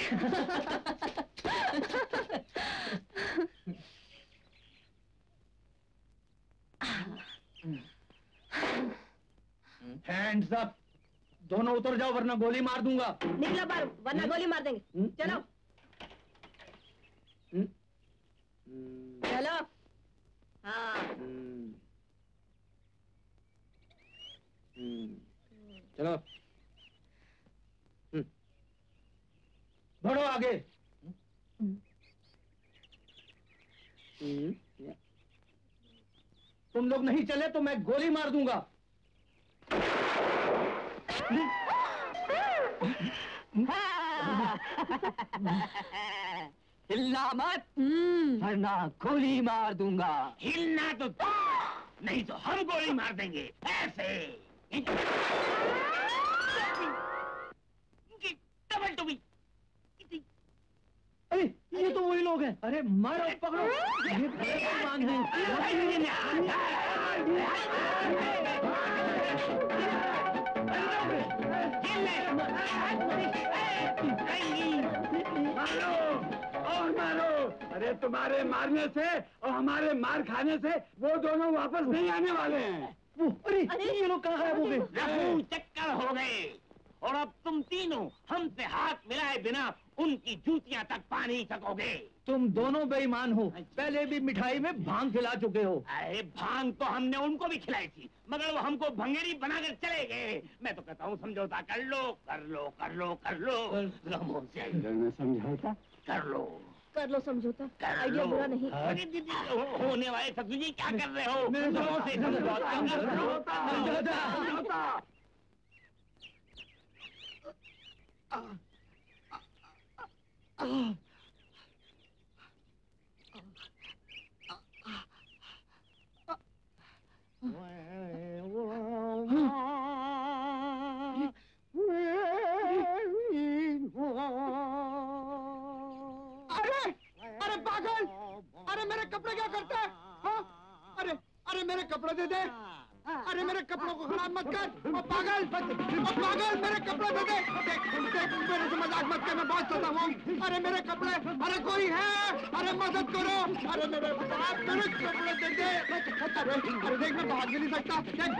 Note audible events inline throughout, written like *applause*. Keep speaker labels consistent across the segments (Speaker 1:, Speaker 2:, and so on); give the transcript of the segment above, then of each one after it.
Speaker 1: *laughs* Hands up दोनों उतर जाओ वरना गोली मार दूँगा
Speaker 2: निकलो बाहर वरना गोली मार देंगे
Speaker 1: हम्म?
Speaker 2: चलो
Speaker 1: हम्म?
Speaker 2: चलो हाँ
Speaker 1: हम्म। हम्म। चलो बढ़ो आगे हम्म। तुम लोग नहीं चले तो मैं गोली मार दूँगा
Speaker 3: हिलना मत
Speaker 2: हम्म
Speaker 3: वरना गोली मार दूँगा
Speaker 4: हिलना तो दो, नहीं तो हम गोली मार देंगे ऐसे डबल टू बी
Speaker 1: अरे ये तो वही लोग हैं। अरे मारो पकड़ो। ये
Speaker 4: मारो और मारो। अरे तुम्हारे मारने से और हमारे मार खाने से वो दोनों वापस नहीं आने वाले हैं।
Speaker 1: वो अरे ये लोग कहाँ गायब हो गए?
Speaker 4: चक्कर हो गए। और अब तुम तीनों हमसे हाथ मिलाए बिना उनकी जूतियाँ तक पा नहीं सकोगे।
Speaker 1: तुम दोनों बेईमान हो। पहले भी मिठाई में भाँग खिला चुके हो।
Speaker 4: अरे भाँग तो हमने उनको भी खिलाई थी मगर वो हमको भंगेरी बनाकर चले गए। मैं तो कहता हूँ समझौता कर लो कर लो कर लो कर लो।
Speaker 5: समझौता?
Speaker 4: कर लो।
Speaker 2: कर लो समझौता। आइडिया बुरा नहीं।
Speaker 4: अरे दीदी होने वाले ससुर जी क्या कर रहे हो?
Speaker 5: मेरे से मत कर मैं बहुत सता हूँ अरे मेरे कपड़े, अरे कोई है? अरे मदद करो। अरे मेरे कपड़े दे दे। अरे देख मैं भाग भी नहीं सकता देख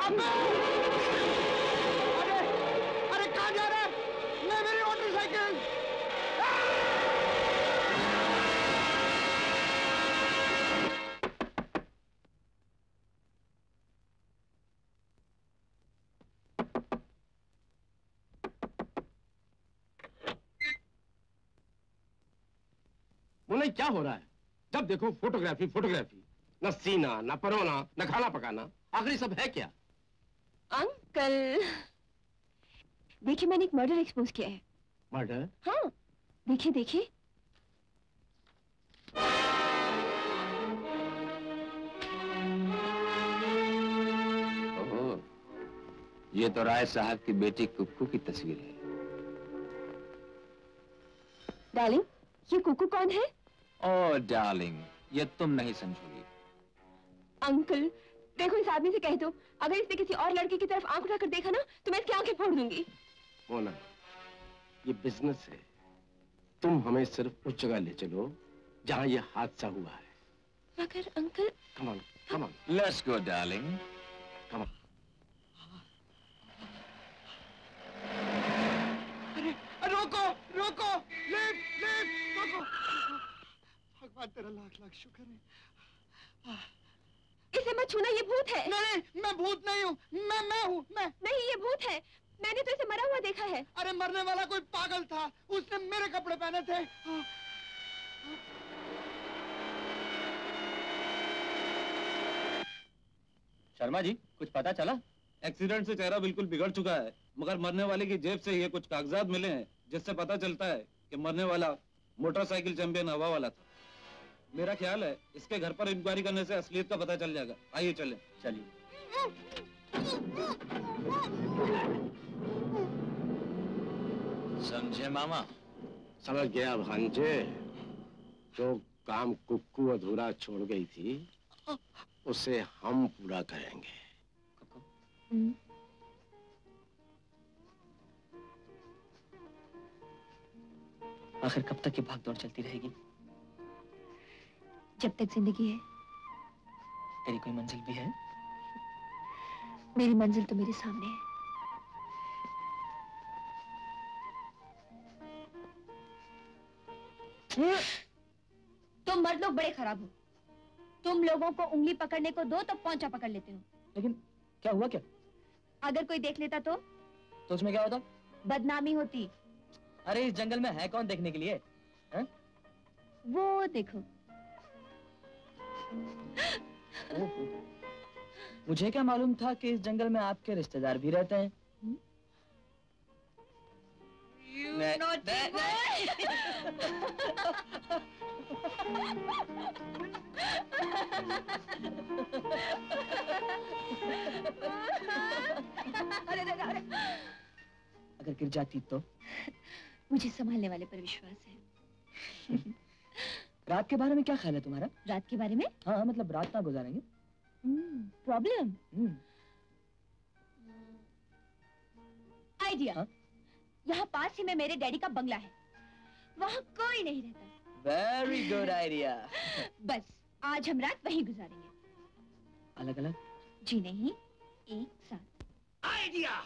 Speaker 5: आ।
Speaker 6: बोले क्या हो रहा है? जब देखो फोटोग्राफी फोटोग्राफी। न सीना न परोना न खाना पकाना आखिरी सब है क्या?
Speaker 2: अंकल देखिए मैंने एक मर्डर एक्सपोज किया है।
Speaker 6: मर्डर
Speaker 2: हाँ देखिए देखिए।
Speaker 7: ये तो राय साहब की बेटी कुक्कू की तस्वीर है।
Speaker 2: डार्लिंग ये कुकू कौन है?
Speaker 7: ओ डार्लिंग ये तुम नहीं समझोगी
Speaker 2: अंकल देखो इस आदमी से कह दो अगर इसने किसी और लड़के की तरफ़ आँख उठाकर देखा ना तो मैं इसकी आँखें फोड़ दूँगी।
Speaker 6: मोना ये बिज़नेस है। तुम हमें सिर्फ़ उस जगह ले चलो जहाँ ये हादसा हुआ है।
Speaker 2: मगर uncle
Speaker 6: come on come on
Speaker 7: let's go darling
Speaker 6: come on
Speaker 5: अरे रोको रोको। तेरा लाख लाख शुक्र है।
Speaker 2: इसे मत छूना ये भूत है।
Speaker 5: नहीं मैं भूत नहीं हूँ मैं मैं हूँ मैं।
Speaker 2: नहीं ये भूत है। मैंने तो इसे मरा हुआ देखा है।
Speaker 5: अरे मरने वाला कोई पागल था उसने मेरे कपड़े पहने थे।
Speaker 8: शर्मा जी कुछ पता चला? एक्सीडेंट से चेहरा बिल्कुल बिगड़ चुका है मगर मरने वाले की जेब से ये कुछ कागजात मिले हैं जिससे पता चलता है कि मरने वाला मोटरसाइकिल चैंपियन हवा वाला था। मेरा ख्याल है इसके घर पर इंक्वायरी करने से असलियत का पता चल जाएगा। आइए चले। चलिए।
Speaker 7: समझे मामा?
Speaker 6: समझ गया भांजे। जो काम कुक्कू अधूरा छोड़ गई थी उसे हम पूरा करेंगे।
Speaker 9: आखिर कब तक ये भाग दौड़ चलती रहेगी?
Speaker 10: जब तक ज़िंदगी है।
Speaker 9: तेरी कोई मंजिल भी है?
Speaker 10: मेरी मंजिल तो मेरे सामने है। तुम मर्द लोग बड़े खराब हो। तुम लोगों को उंगली पकड़ने को दो तो पहुँचा पकड़ लेते हो।
Speaker 9: लेकिन क्या हुआ क्या?
Speaker 10: अगर कोई देख लेता तो?
Speaker 9: तो उसमें क्या होता?
Speaker 10: बदनामी होती।
Speaker 9: अरे इस जंगल में है कौन देखने के लिए? है?
Speaker 10: वो देखो।
Speaker 9: मुझे क्या मालूम था कि इस जंगल में आपके रिश्तेदार भी रहते हैं? मैं- मैं-
Speaker 10: अरे, अरे, अरे,
Speaker 9: अगर गिर जाती तो?
Speaker 10: मुझे संभालने वाले पर विश्वास है।
Speaker 9: रात के बारे में क्या ख्याल है तुम्हारा?
Speaker 10: रात के बारे में?
Speaker 9: हाँ मतलब रात ना गुजारेंगे?
Speaker 10: प्रॉब्लम
Speaker 9: हम्म,
Speaker 10: आइडिया
Speaker 9: हाँ?
Speaker 10: यहाँ पास ही में मेरे डैडी का बंगला है। वहाँ कोई नहीं रहता।
Speaker 9: वेरी गुड आइडिया
Speaker 10: बस आज हम रात वहीं गुजारेंगे।
Speaker 9: अलग अलग
Speaker 10: जी नहीं एक साथ।
Speaker 4: आइडिया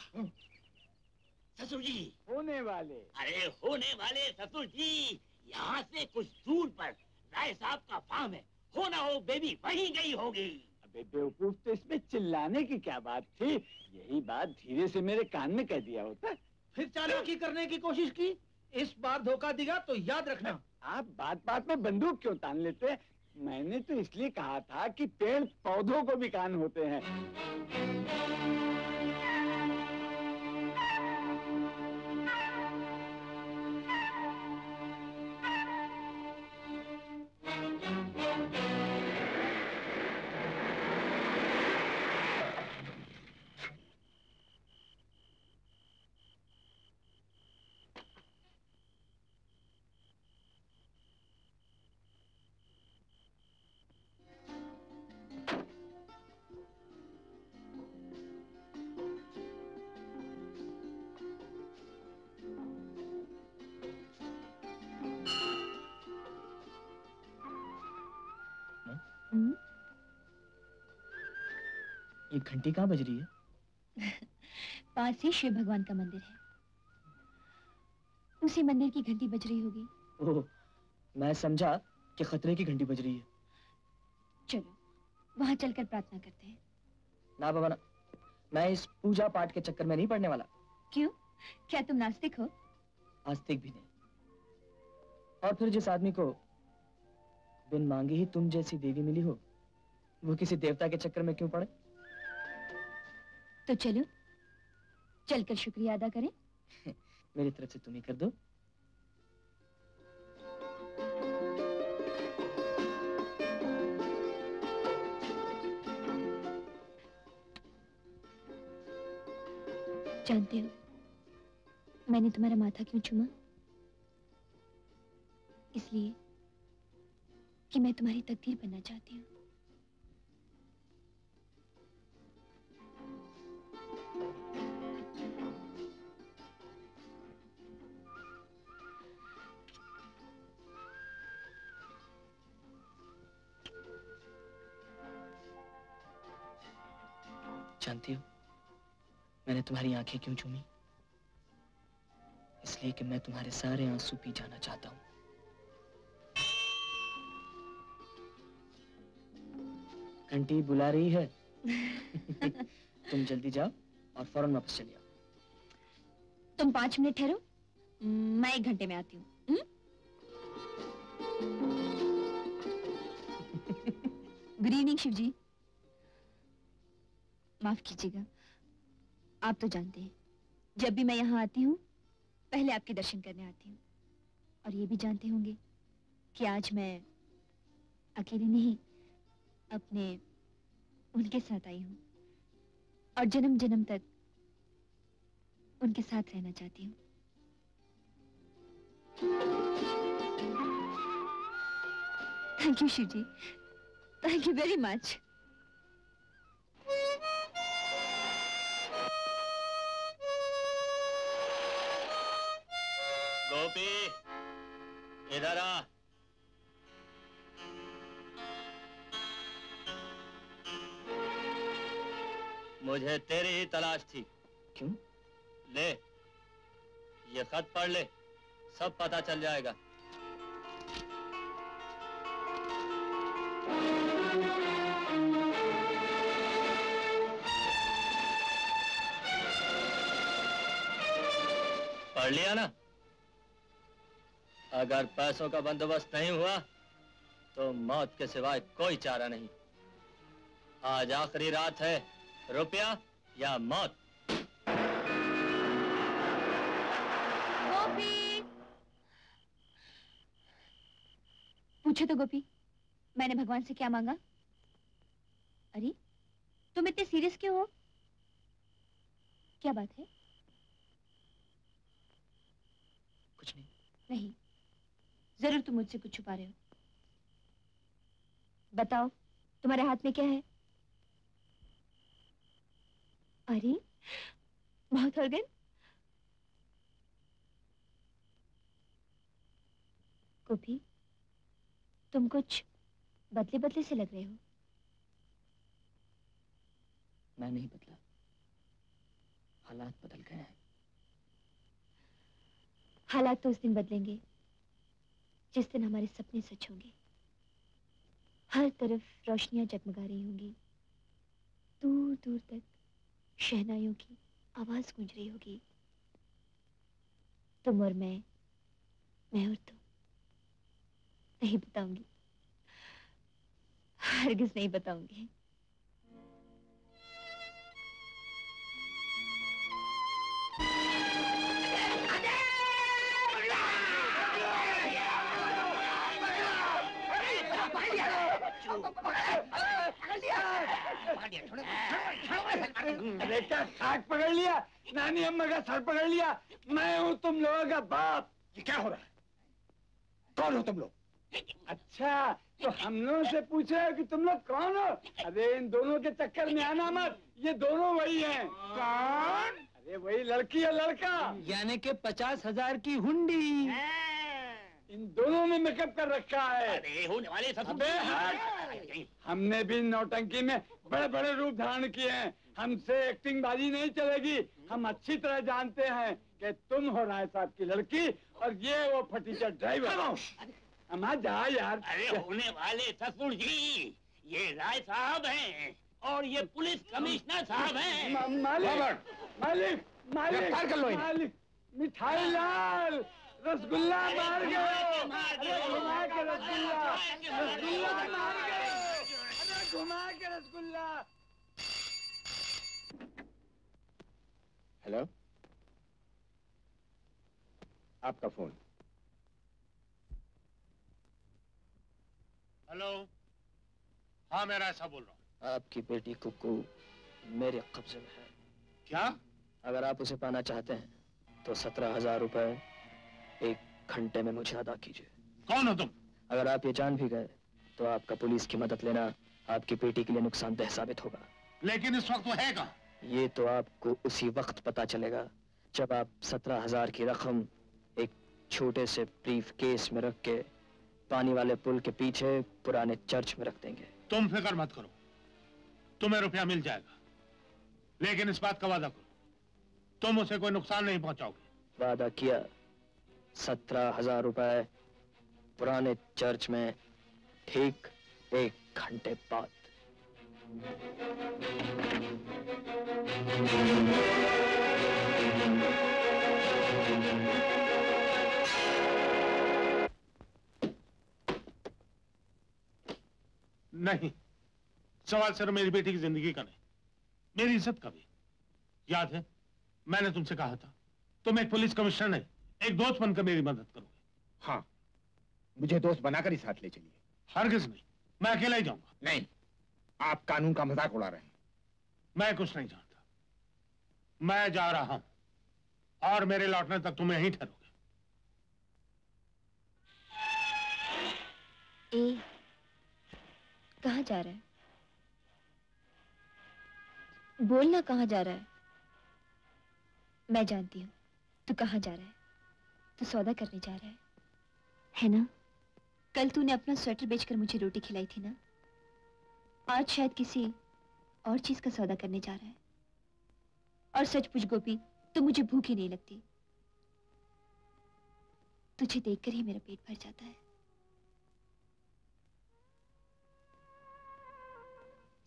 Speaker 4: ससुर जी
Speaker 11: होने वाले।
Speaker 4: अरे होने वाले ससुर जी यहाँ से कुछ दूर पर। राय साहब का फार्म है। हो ना हो बेबी वहीं गई होगी।
Speaker 11: अबे बेवकूफ़ तो इसमें चिल्लाने की क्या बात थी? यही बात धीरे से मेरे कान में कह दिया होता।
Speaker 1: फिर चालाकी करने की कोशिश की? इस बार धोखा दिया तो याद रखना।
Speaker 11: आप बात बात में बंदूक क्यों तान लेते मैंने तो इसलिए कहा था कि पेड़ पौधों को भी कान होते हैं।
Speaker 9: ये घंटी कहाँ बज रही है? *laughs*
Speaker 10: पास ही शिव भगवान का मंदिर है। उसी मंदिर की घंटी बज रही होगी।
Speaker 9: ओह मैं समझा कि खतरे की घंटी बज रही है।
Speaker 10: चलो वहाँ चलकर प्रार्थना करते हैं।
Speaker 9: ना बाबा ना मैं इस पूजा पाठ के चक्कर में नहीं पड़ने वाला।
Speaker 10: क्यों? क्या तुम नास्तिक हो?
Speaker 9: आस्तिक भी नहीं। और फिर जिस आदमी को बिन मांगे ही तुम जैसी देवी मिली हो वो किसी देवता के चक्कर में क्यों पड़े?
Speaker 10: तो चलो चलकर शुक्रिया अदा करें। *laughs*
Speaker 9: मेरी तरफ़ से तुम ही कर दो।
Speaker 10: जानते हो मैंने तुम्हारा माथा क्यों चुमा? इसलिए कि मैं तुम्हारी तकदीर बनना चाहती हूँ।
Speaker 9: मैंने तुम्हारी आँखें क्यों चूमी? इसलिए कि मैं तुम्हारे सारे आँसू पी जाना चाहता हूँ। घंटी बुला रही है? *laughs* तुम जल्दी जाओ और फ़ौरन वापस चले आओ।
Speaker 10: तुम पाँच मिनट ठहरो। मैं एक घंटे में आती हूँ? गुड इवनिंग शिव जी माफ़ कीजिएगा। आप तो जानते हैं। जब भी मैं यहाँ आती हूँ, पहले आपके दर्शन करने आती हूँ। और ये भी जानते होंगे कि आज मैं अकेली नहीं, अपने, उनके साथ आई हूँ। और जन्म जन्म तक उनके साथ रहना चाहती हूँ। Thank you Shiv ji thank you very much
Speaker 12: Gopi इधर आ। मुझे तेरी ही तलाश थी।
Speaker 9: क्यों?
Speaker 12: ले ये खत पढ़ ले सब पता चल जाएगा। पढ़ लिया ना? अगर पैसों का बंदोबस्त नहीं हुआ तो मौत के सिवाय कोई चारा नहीं। आज आखिरी रात है रुपया या मौत?
Speaker 10: गोपी! पूछो तो गोपी मैंने भगवान से क्या मांगा? अरे तुम इतने सीरियस क्यों हो? क्या बात है?
Speaker 9: कुछ नहीं।
Speaker 10: नहीं। ज़रूर तुम मुझसे कुछ छुपा रहे हो। बताओ तुम्हारे हाथ में क्या है? अरे माउथ ऑर्गन गोपी तुम कुछ बदले बदले से लग रहे हो।
Speaker 9: मैं नहीं बदला। हालात बदल गए हैं।
Speaker 10: हालात तो उस दिन बदलेंगे। जिस दिन हमारे सपने सच होंगे, हर तरफ़ रोशनियाँ जगमगा रही होंगी। दूर दूर तक शहनाइयों की आवाज़ गूंज रही होगी। तुम और मैं मैं और तुम, नहीं बताऊँगी। हरगिज नहीं बताऊँगी।
Speaker 11: अरे क्या पकड़ लिया नानी अम्मा का सर पकड़ लिया मैं हूँ तुम लोगों का बाप।
Speaker 6: ये क्या हो रहा है? कौन हो तुम लोग?
Speaker 11: अच्छा तो हम लोगों से पूछे हो कि तुम लोग कौन हो? अरे इन दोनों के चक्कर में आना मत ये दोनों वही हैं। कौन? अरे वही लड़की है लड़का।
Speaker 1: यानी के पचास हज़ार की हुंडी।
Speaker 11: इन दोनों ने मेकअप कर रखा है।
Speaker 4: अरे होने वाले सब
Speaker 11: हमने भी नौटंकी में बड़े बड़े रूप धारण किए हैं। हमसे एक्टिंग बाजी नहीं चलेगी। हम अच्छी तरह जानते हैं कि तुम हो राय साहब की लड़की और ये वो फटीचर ड्राइवर हम जा यार।
Speaker 4: अरे होने वाले ससुर जी ये राय साहब हैं और ये पुलिस कमिश्नर साहब हैं।
Speaker 11: मालिक मालिक मालिक
Speaker 6: कर लो
Speaker 11: मालिक मिठाई लाल रसगुल्ला मार गए
Speaker 4: मार
Speaker 11: अरे घुमा के रसगुल्ला रसगुल्ला मार गए अरे घुमा के रसगुल्ला।
Speaker 6: हेलो आपका फ़ोन।
Speaker 4: हेलो हाँ मैं राय साहब बोल रहा हूँ।
Speaker 9: आपकी बेटी कुकू मेरे कब्जे में है।
Speaker 4: क्या?
Speaker 9: अगर आप उसे पाना चाहते हैं तो सत्रह हज़ार रुपए एक घंटे में मुझे अदा कीजिए।
Speaker 4: कौन हो तुम?
Speaker 9: अगर आप ये जान भी गए तो आपका पुलिस की मदद लेना आपकी बेटी के लिए नुकसानदेह साबित होगा।
Speaker 4: लेकिन इस वक्त वो है कहाँ?
Speaker 9: ये तो आपको उसी वक्त पता चलेगा जब आप सत्रह हज़ार की रकम एक छोटे से ब्रीफ केस में रख के पानी वाले पुल के पीछे पुराने चर्च में रख देंगे।
Speaker 4: तुम फ़िक्र मत करो। तुम्हें रुपया मिल जाएगा। लेकिन इस बात का वादा करो। तुम उसे कोई नुकसान नहीं पहुंचाओगे।
Speaker 9: वादा किया सत्रह हज़ार रुपए पुराने चर्च में ठीक एक घंटे बाद।
Speaker 4: नहीं सवाल सिर्फ़ मेरी बेटी की ज़िंदगी का नहीं मेरी इज़्ज़त का भी। याद है मैंने तुमसे कहा था तुम एक पुलिस कमिश्नर नहीं एक दोस्त बनकर मेरी मदद करोगे।
Speaker 6: हाँ मुझे दोस्त बनाकर ही साथ ले चलिए।
Speaker 4: हरगिज नहीं। मैं अकेला ही जाऊँगा।
Speaker 6: नहीं आप कानून का मज़ाक उड़ा रहे हैं।
Speaker 4: मैं कुछ नहीं जानता। मैं जा रहा हूँ और मेरे लौटने तक तुम यहीं ठहरोगे।
Speaker 10: ए कहाँ जा रहा है? बोलना कहा जा रहा है? मैं जानती हूँ तू कहाँ जा रहा है? तू सौदा करने जा रहा है है ना? कल तूने अपना स्वेटर बेचकर मुझे रोटी खिलाई थी ना? आज शायद किसी और चीज़ का सौदा करने जा रहा है। और सच पूछ गोपी तो मुझे भूख ही नहीं लगती। तुझे देखकर ही मेरा पेट भर जाता है।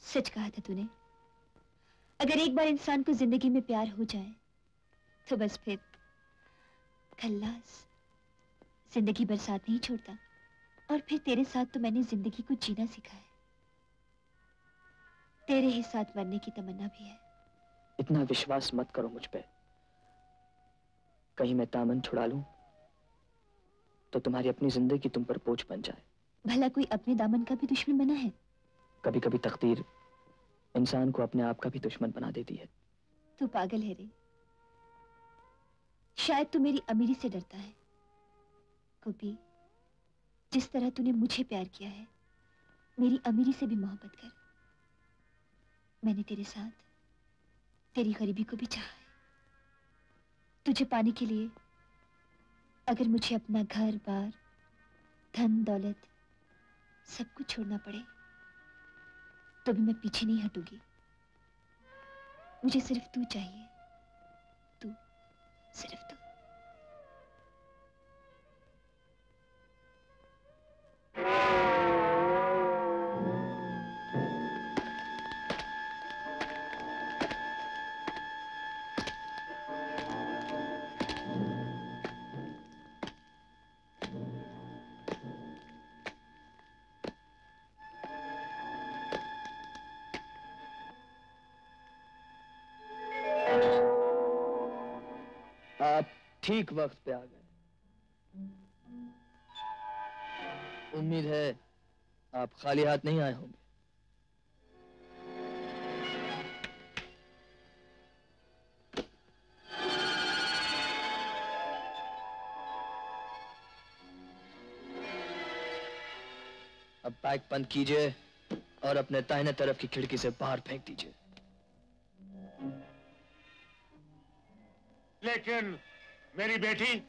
Speaker 10: सच कहा था तूने, अगर एक बार इंसान को ज़िंदगी में प्यार हो जाए तो बस फिर खल्लास ज़िंदगी बरसात नहीं छोड़ता। और फिर तेरे साथ तो मैंने ज़िंदगी को जीना सीखा है। तेरे ही साथ मरने की तमन्ना भी है।
Speaker 9: इतना विश्वास मत करो मुझ पे। कहीं मैं दामन छुड़ा लूँ तो तुम्हारी अपनी ज़िंदगी तुम पर बोझ बन जाए।
Speaker 10: भला कोई अपने दामन का भी दुश्मन बना है?
Speaker 9: कभी कभी तकदीर इंसान को अपने आप का भी दुश्मन बना देती है।
Speaker 10: तू पागल है रे। शायद तू मेरी अमीरी से डरता है। गोपी जिस तरह तूने मुझे प्यार किया है, मेरी अमीरी से भी मोहब्बत कर। मैंने तेरे साथ तेरी गरीबी को भी चाहा है। तुझे पाने के लिए अगर मुझे अपना घर, बार, धन, दौलत सब कुछ छोड़ना पड़े तो भी मैं पीछे नहीं हटूँगी। मुझे सिर्फ़ तू चाहिए, तू सिर्फ़ तू।
Speaker 9: आप ठीक वक्त पे आ गए। उम्मीद है आप खाली हाथ नहीं आए होंगे। अब बैग बंद कीजिए और अपने दाहिने तरफ़ की खिड़की से बाहर फेंक दीजिए।
Speaker 4: लेकिन मेरी बेटी?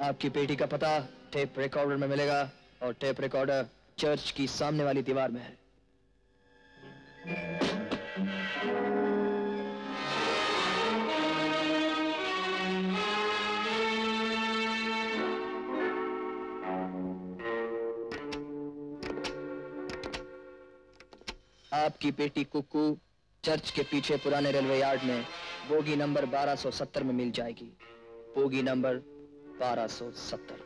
Speaker 9: आपकी बेटी का पता टेप रिकॉर्डर में मिलेगा। और टेप रिकॉर्डर चर्च की सामने वाली दीवार में है। आपकी बेटी कुकू चर्च के पीछे पुराने रेलवे यार्ड में बोगी नंबर 1270 में मिल जाएगी। बोगी नंबर 1270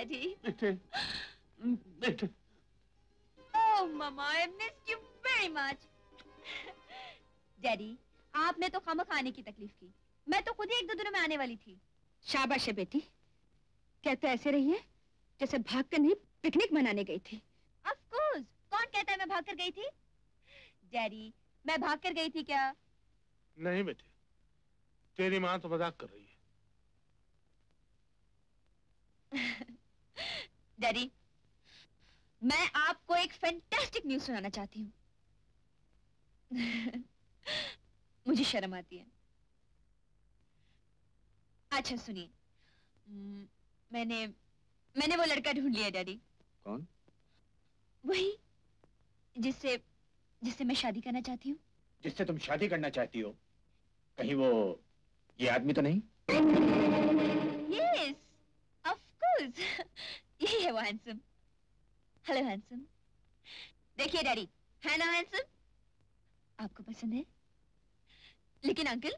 Speaker 10: डैडी
Speaker 4: बेटे बेटे
Speaker 10: Oh, Mama, I missed you very much. Daddy आपने तो खामा खाने की तकलीफ़ की। मैं तो खुद ही एक दो दिनों में आने वाली थी।
Speaker 13: शाबाश है बेटी। कहते ऐसे रही है जैसे भाग कर नहीं पिकनिक मनाने गई थी।
Speaker 10: ऑफ़ कोर्स कौन कहता है मैं भाग कर गई थी? डैडी मैं भाग कर गई थी क्या?
Speaker 4: नहीं बेटे तेरी माँ तो मज़ाक कर रही है। *laughs*
Speaker 10: डैडी मैं आपको एक फैंटास्टिक न्यूज़ सुनाना चाहती हूँ। *laughs* मुझे शर्म आती है। अच्छा सुनिए। मैंने मैंने वो लड़का ढूंढ लिया डैडी।
Speaker 7: कौन?
Speaker 10: वही जिससे जिससे मैं शादी करना चाहती हूँ।
Speaker 1: जिससे तुम शादी करना चाहती हो। कहीं वो ये आदमी तो नहीं?
Speaker 10: यस ऑफ़ कोर्स *laughs* यही है वो हैंडसम हेलो हैंडसम देखिए डैडी है ना हैंडसम आपको पसंद है? लेकिन अंकल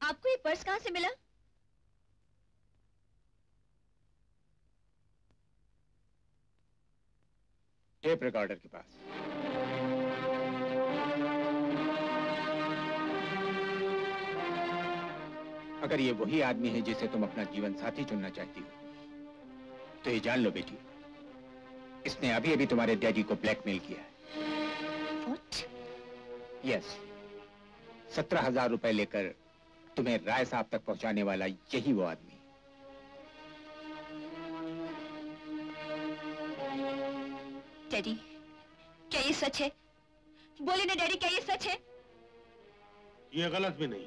Speaker 10: आपको ये पर्स कहाँ से मिला?
Speaker 1: टेप रिकॉर्डर के पास। अगर ये वही आदमी है जिसे तुम अपना जीवन साथी चुनना चाहती हो तो ये जान लो बेटी। इसने अभी अभी तुम्हारे डैडी को ब्लैकमेल किया है।
Speaker 10: What?
Speaker 1: यस सत्रह हज़ार रुपए लेकर
Speaker 14: तुम्हें राय साहब तक पहुँचाने वाला यही वो आदमी। है।
Speaker 10: डैडी क्या ये सच है? बोले ना डैडी क्या ये सच है?
Speaker 15: ये गलत भी नहीं।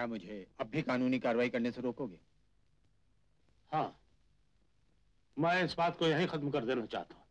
Speaker 14: क्या मुझे अब भी कानूनी कार्रवाई करने से रोकोगे?
Speaker 15: हाँ। मैं इस बात को यहीं खत्म कर देना चाहता हूँ।